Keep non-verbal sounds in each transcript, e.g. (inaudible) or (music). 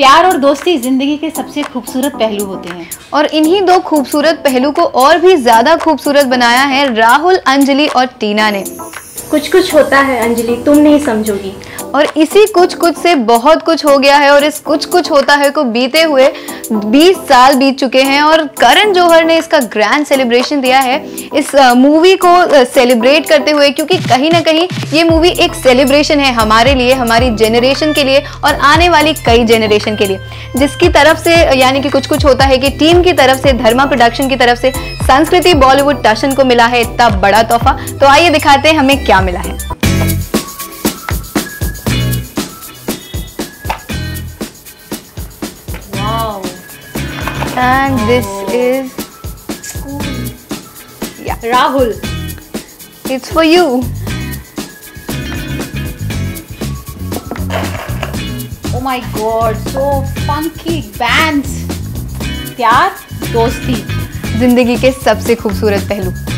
प्यार और दोस्ती ज़िंदगी के सबसे खूबसूरत पहलू होते हैं। और इन्हीं दो खूबसूरत पहलू को और भी ज़्यादा खूबसूरत बनाया है राहुल, अंजलि और टीना ने। कुछ कुछ होता है, अंजलि, तुम नहीं समझोगी। और इसी कुछ कुछ से बहुत कुछ हो गया है और इस कुछ कुछ होता है को बीते हुए 20 साल बीत चुके हैं और करण जौहर ने इसका ग्रैंड सेलिब्रेशन दिया है। इस मूवी को सेलिब्रेट करते हुए, क्योंकि कहीं ना कहीं ये मूवी एक सेलिब्रेशन है हमारे लिए, हमारी जेनरेशन के लिए और आने वाली कई जेनरेशन के लिए। जिसकी तरफ़ से, यानी कि कुछ कुछ होता है कि टीम की तरफ़ से, धर्मा प्रोडक्शन की तरफ़ से, संस्कृति बॉलीवुड टशन को मिला है इतना बड़ा तोहफा। तो आइए दिखाते हैं हमें क्या मिला है। And this is yeah. Rahul it's for you. Oh my god so funky bands प्यार दोस्ती ज़िंदगी के सबसे खूबसूरत पहलू।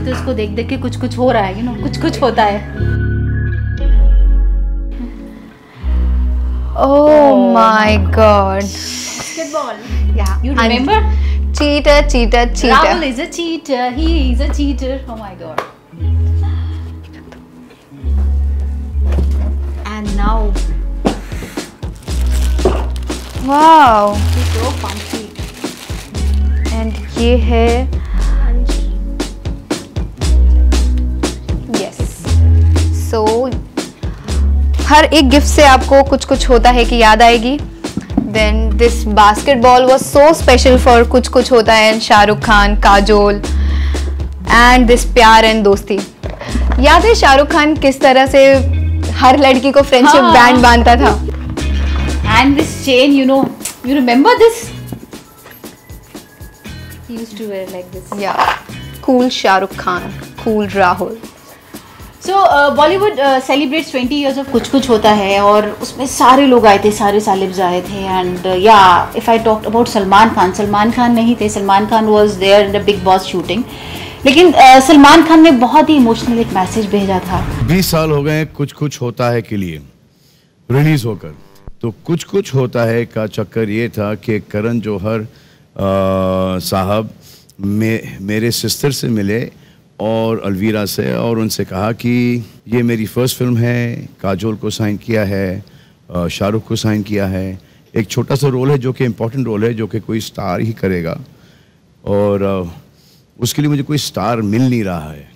मुझे तो इसको देख देख के कुछ कुछ हो रहा है यू नो कुछ कुछ होता है oh my god basketball yeah You I'm- remember? cheater cheater cheater Rahul is a cheater. He is a cheater. Oh my god. And now wow he's so funky. and ये है हर एक gift से आपको कुछ कुछ होता है कि याद आएगी then this basketball was so special for Kuch Kuch Hota Hai and Shahrukh Khan Kajol and this pyaar and dosti याद है शाहरुख खान किस तरह से हर लड़की को फ्रेंडशिप हाँ। बैंड बांधता था and chain, you know, you remember this? He used to wear like this. या cool Shahrukh Khan cool Rahul Uh, Bollywood uh, celebrates 20 years of कुछ कुछ होता है और उसमें सारे लोग आए थे सारे सालिब्स आए थे एंड या if I talk about Salman Khan Salman Khan नहीं थे Salman Khan was there in the Bigg Boss shooting लेकिन uh, सलमान खान ने बहुत ही इमोशनल एक मैसेज भेजा था। बीस साल हो गए कुछ कुछ होता है के लिए। रिलीज़ होकर। तो कुछ कुछ होता है का चक्कर ये था कि करण जौहर साहब मे, मेरे सिस्टर से मिले और अलवीरा से और उनसे कहा कि ये मेरी फ़र्स्ट फ़िल्म है, काजोल को साइन किया है शाहरुख को साइन किया है। एक छोटा सा रोल है जो कि इम्पोर्टेंट रोल है, जो कि कोई स्टार ही करेगा। और उसके लिए मुझे कोई स्टार मिल नहीं रहा है।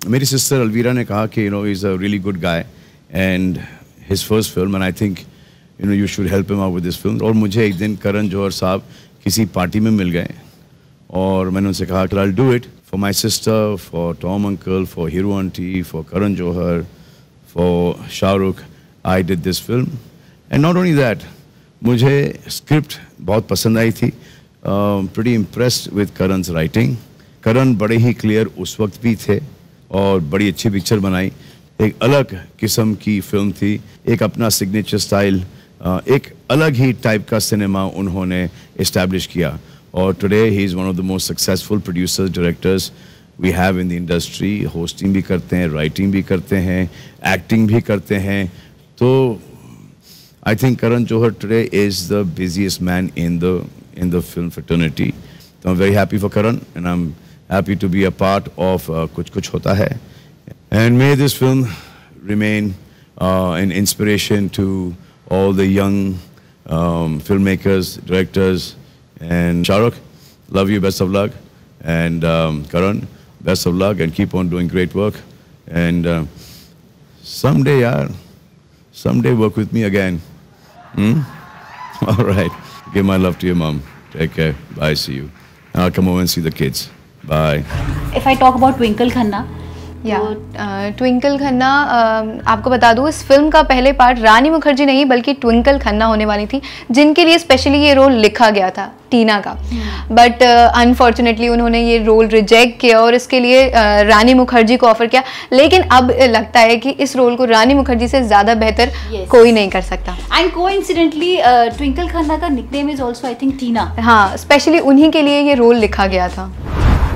मेरी सिस्टर अलवीरा ने कहा कि you know is a really good guy and his first film and I think you know you should help him out with this film और मुझे एक दिन करण जौहर साहब किसी पार्टी में मिल गए। और मैंने उनसे कहा कि I do it for my sister for Tom uncle for Hiroo aunty for Karan Johar for Shahrukh I did this film and not only that मुझे स्क्रिप्ट बहुत पसंद आई थी। Pretty impressed with Karan writing Karan बड़े ही clear उस वक्त भी थे और बड़ी अच्छी पिक्चर बनाई। एक अलग किस्म की फ़िल्म थी, एक अपना सिग्नेचर स्टाइल एक अलग ही टाइप का सिनेमा उन्होंने इस्टेब्लिश किया। और today he is one of the most successful producers directors we have in the industry hosting भी करते हैं राइटिंग भी करते हैं एक्टिंग भी करते हैं तो I think Karan Johar today is the busiest man in the in the film fraternity. So I'm very happy for Karan, and I'm happy to be a part of uh, Kuch Kuch Hota Hai. And may this film remain uh, an inspiration to all the young um, filmmakers, directors, and Shahrukh. Love you, best of luck, and um, Karan, best of luck, and keep on doing great work. And uh, someday, yaar, someday work with me again. Hmm? (laughs) All right. Give my love to your mom. Take care. Bye. See you. I'll come over and see the kids. Bye. If I talk about Twinkle Khanna, या Twinkle Khanna आपको बता दूँ इस film का पहले part रानी मुखर्जी नहीं बल्कि ट्विंकल खन्ना होने वाली थी जिनके लिए स्पेशली ये रोल लिखा गया था टीना का। बट अनफॉर्चुनेटली उन्होंने ये रोल रिजेक्ट किया और इसके लिए अ, रानी मुखर्जी को ऑफ़र किया। लेकिन अब लगता है कि इस रोल को रानी मुखर्जी से ज़्यादा बेहतर Yes. कोई नहीं कर सकता। And coincidentally, uh, Twinkle Khanna का nickname is also I think Tina. हाँ स्पेशली उन्हीं के लिए ये रोल लिखा गया था।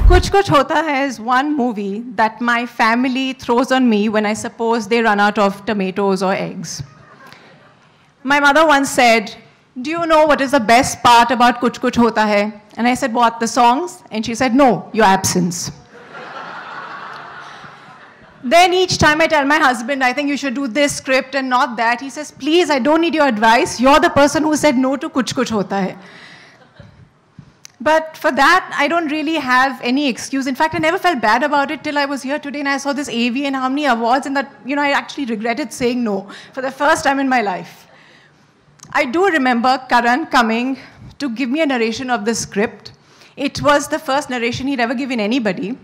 Kuch Kuch Hota Hai is one movie that my family throws on me when I suppose they run out of tomatoes or eggs. My mother once said, Do you know what is the best part about Kuch Kuch Hota Hai? And I said, What, the songs? And she said, No, your absence. then each time I tell my husband, I think you should do this script and not that, he says, Please, I don't need your advice. You're the person who said no to Kuch Kuch Hota Hai. But for that, I don't really have any excuse. In fact, I never felt bad about it till I was here today and I saw this AV and how many awards, and that, you know, I actually regretted saying no for the first time in my life. I do remember Karan coming to give me a narration of the script. It was the first narration he'd ever given anybody.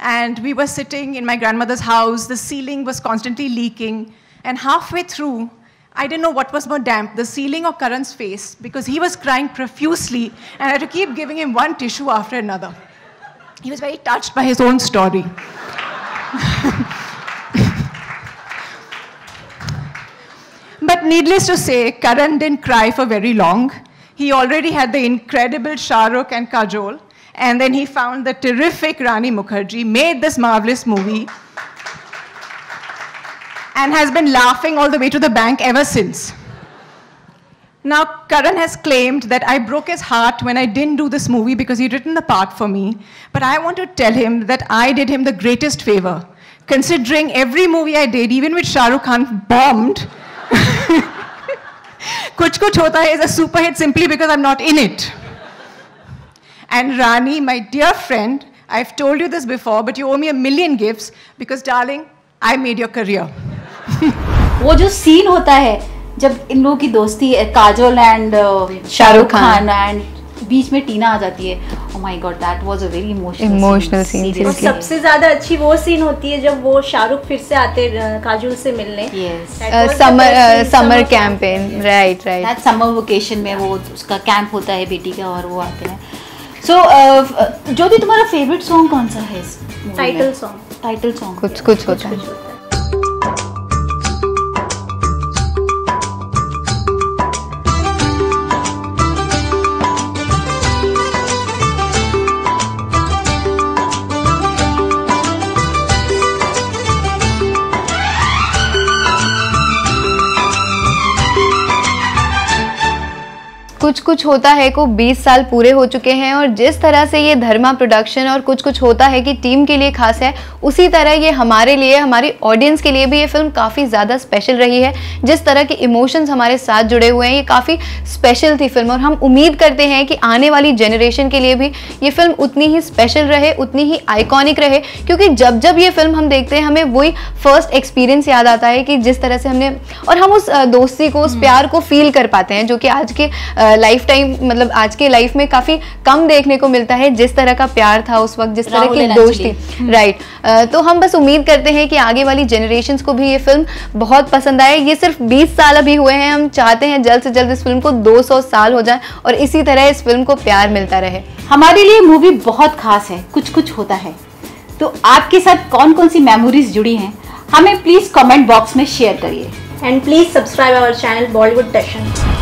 And we were sitting in my grandmother's house, the ceiling was constantly leaking, and halfway through, I didn't know what was more damp, the ceiling or Karan's face, because he was crying profusely, and I had to keep giving him one tissue after another. He was very touched by his own story. (laughs) but needless to say, Karan didn't cry for very long. He already had the incredible Shah Rukh and Kajol, and then he found the terrific Rani Mukherjee, made this marvelous movie and has been laughing all the way to the bank ever since. Now, Karan has claimed that I broke his heart when I didn't do this movie because he'd written the part for me. But I want to tell him that I did him the greatest favor. Considering every movie I did, even with Shah Rukh Khan, bombed. (laughs) Kuch Kuch Hota Hai is a super hit simply because I'm not in it. And Rani, my dear friend, I've told you this before, but you owe me a million gifts because, darling, I made your career. वो जो scene होता है जब इन लोगों की दोस्ती है Kajol and Shahrukh Khan. And बीच में टीना आ जाती है। Oh my god that was a very emotional Emotional scene, और. सबसे ज़्यादा अच्छी वो सीन होती है जब वो शाहरुख फिर से आते हैं, काजोल से मिलने। Summer summer campaign right right that summer vacation में वो उसका कैंप होता है बेटी का और वो आते हैं। सो so, uh, जो भी तुम्हारा फेवरेट सॉन्ग कौन सा है टाइटल सॉन्ग टाइटल सॉन्ग कुछ कुछ होता है। कुछ कुछ होता है को 20 साल पूरे हो चुके हैं और जिस तरह से ये धर्मा प्रोडक्शन और कुछ कुछ होता है कि टीम के लिए खास है, उसी तरह ये हमारे लिए, हमारी ऑडियंस के लिए भी ये फ़िल्म काफ़ी ज़्यादा स्पेशल रही है। जिस तरह के इमोशंस हमारे साथ जुड़े हुए हैं, ये काफ़ी स्पेशल थी फ़िल्म और हम उम्मीद करते हैं कि आने वाली जनरेशन के लिए भी ये फ़िल्म उतनी ही स्पेशल रहे, उतनी ही आइकॉनिक रहे। क्योंकि जब जब ये फ़िल्म हम देखते हैं, हमें वही फ़र्स्ट एक्सपीरियंस याद आता है कि जिस तरह से हमने और हम उस दोस्ती को, उस प्यार को फील कर पाते हैं, जो कि आज के लाइफ टाइम मतलब आज के लाइफ में काफ़ी कम देखने को मिलता है जिस तरह का प्यार था उस वक्त जिस तरह की दोस्ती। राइट तो हम बस उम्मीद करते हैं कि आगे वाली जनरेशन्स को भी ये फ़िल्म बहुत पसंद आए। ये सिर्फ़ 20 साल अभी हुए हैं हम चाहते हैं जल्द से जल्द इस फ़िल्म को 200 साल हो जाए और इसी तरह इस फ़िल्म को प्यार मिलता रहे। हमारे लिए मूवी बहुत खास है कुछ कुछ होता है। तो आपके साथ कौन कौन सी मेमोरीज जुड़ी हैं हमें प्लीज़ कमेंट बॉक्स में शेयर करिए। And please subscribe our channel Bollywood Passion.